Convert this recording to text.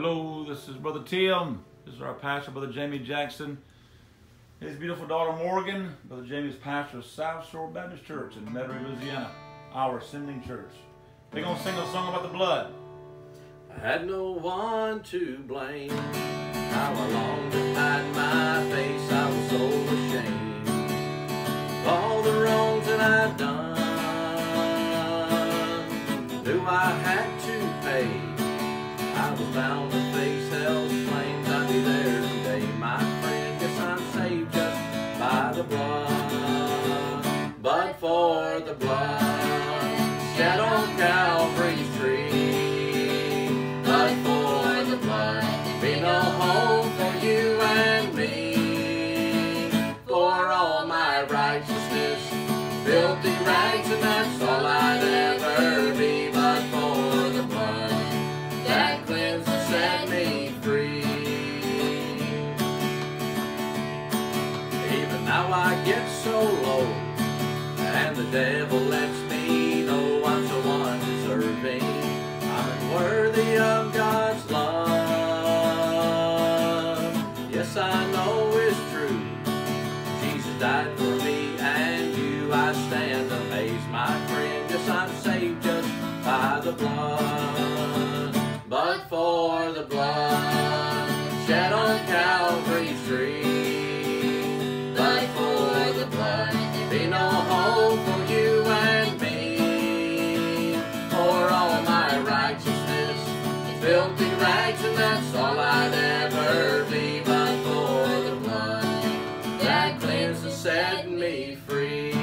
Hello, this is Brother Tim. This is our pastor, Brother Jayme Jackson. His beautiful daughter Morgan. Brother Jayme is pastor of South Shore Baptist Church in Metairie, Louisiana, our sending church. They're going to sing a song about the blood. I had no one to blame. How I longed to hide my face, I was so ashamed. of All the wrongs that I'd done, knew I had to pay. I was bound to face hell's flames, I'd be there today, my friend. Yes, I'm saved just by the blood, but for the blood shed on Calvary's tree. But for the blood, be no home for you and me. For all my righteousness, filthy rags, and that's all Now I get so low, and the devil lets me know I'm so undeserving. I'm unworthy of God's love. Yes, I know it's true. Jesus died for me and you. I stand amazed, my friend. Yes, I'm saved just by the blood. But for the blood shed on Calvary's tree. filthy rags, and that's all I'd ever be. But for the blood that cleanses, set me free.